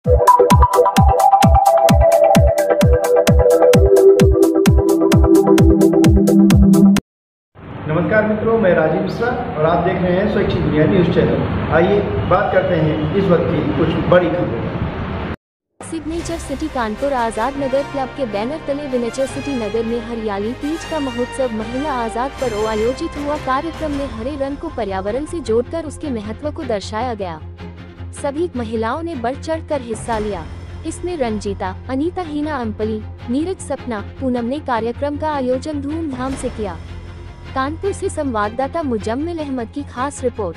नमस्कार मित्रों, मैं राजीव मिश्रा और आप देख रहे हैं स्वैच्छिक दुनिया न्यूज़ चैनल। आइए बात करते हैं इस वक्त की कुछ बड़ी खबरें। Signature city Kanpur Azad Nagar club के बैनर तले विनेचर सिटी नगर में हरियाली तीज का महोत्सव, महिला आज़ाद पर आयोजित हुआ। कार्यक्रम में हरे रंग को पर्यावरण से जोड़कर उसके महत्व को दर्शाया गया। सभी महिलाओं ने बढ़ चढ़ कर हिस्सा लिया। इसमें रंजीता, अनीता, हीना अम्पली नीरज सपना, पूनम ने कार्यक्रम का आयोजन धूमधाम से किया। कानपुर से संवाददाता मुजम्मिल अहमद की खास रिपोर्ट।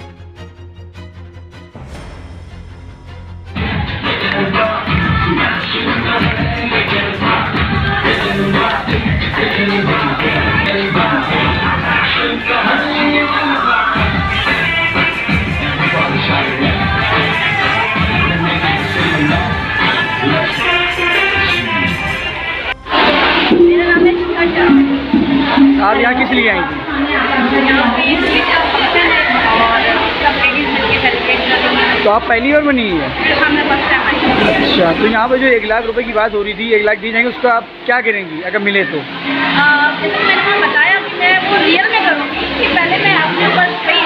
यहाँ किस लिए आई तो आप पहली बार बनी है? अच्छा तो यहाँ पर जो एक लाख रुपए की बात हो रही थी, एक लाख दी जाएँगे उसका आप क्या करेंगी, अगर मिले तो? बताया कि मैं वो रियल में करूँगी कि पहले मैं अपने ऊपर कई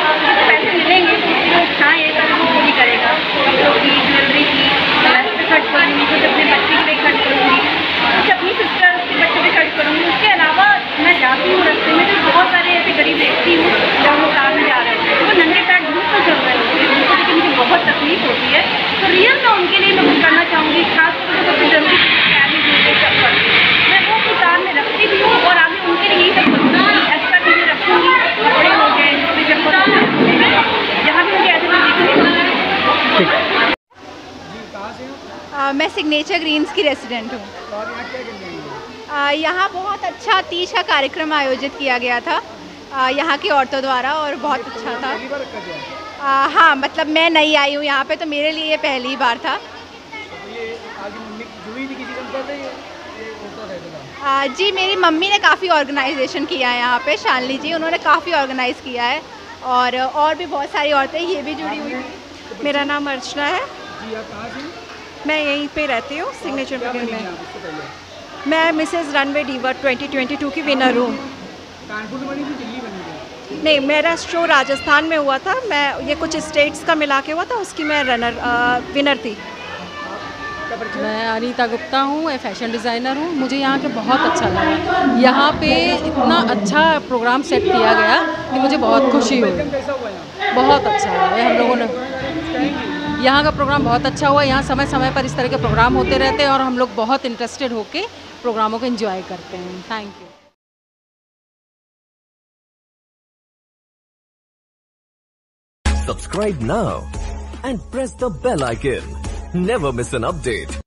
पैसे मिलेंगे तो हाँ ये कर वो पूरी करेगा कपड़ों की ज्वेलरी की ड्रेस पे खर्च करूँगी कुछ अपने बच्चे के लिए खर्च करूँगी कुछ अपनी सिस्टर के बच्चे पे खर्च करूँगी उसके अलावा मैं जाती हूँ रास्ते में तो बहुत सारे ऐसे गरीब देखती हूँ जब वो कार में जा रहे होते हैं वो नंगे पैर धूप में चल रहे होते हैं उनको देख के मुझे बहुत तकलीफ़ होती है तो रियल में उनके लिए मैं कुछ करना चाहूँगी खासकर तो सबसे ज़रूरी पैरी जूते चप्पल मैं वो अपनी कार में रखती भी हूँ और आगे उनके लिए यही सब करूँगी एक्स्ट्रा चीज़ें रखूँगी कपड़े हो गए जूते चप्पल हो गए जहाँ भी मुझे ऐसे कोई दिक्कत नहीं ठीक आ, मैं सिग्नेचर ग्रीन्स की रेसिडेंट हूँ। यहाँ क्या करने आई यहाँ बहुत अच्छा तीज का कार्यक्रम आयोजित किया गया था। यहाँ की औरतों द्वारा और बहुत अच्छा था। आ, हाँ मतलब मैं नई आई हूँ यहाँ पे तो मेरे लिए ये पहली बार था। ये आगे मम्मी जुड़ी थी किसी कंपनी से ये ये होता रहता था आ, जी मेरी मम्मी ने काफ़ी ऑर्गेनाइजेशन किया है यहाँ पे शालिनी जी उन्होंने काफ़ी ऑर्गेनाइज़ किया है। और और भी बहुत सारी औरतें ये भी जुड़ी हुई मेरा नाम अर्चना है। जी आप कहाँ से मैं यहीं पे रहती हूँ सिग्नेचर बनी में। मैं मिसेस रनवे डीवर 2022 की विनर हूँ। कानपुर में बनी थी दिल्ली बनी थी? नहीं मेरा शो राजस्थान में हुआ था। मैं ये कुछ स्टेट्स का मिला के हुआ था उसकी मैं रनर विनर थी। मैं अनीता गुप्ता हूँ मैं फ़ैशन डिज़ाइनर हूँ। मुझे यहाँ के बहुत अच्छा लगा। यहाँ पे इतना अच्छा प्रोग्राम सेट किया गया कि मुझे बहुत खुशी हुई। बहुत अच्छा है हम लोगों ने यहाँ का प्रोग्राम बहुत अच्छा हुआ यहाँ समय समय पर इस तरह के प्रोग्राम होते रहते हैं और हम लोग बहुत इंटरेस्टेड होके प्रोग्रामों को एंजॉय करते हैं thank you Subscribe now and press the bell icon. Never miss an update.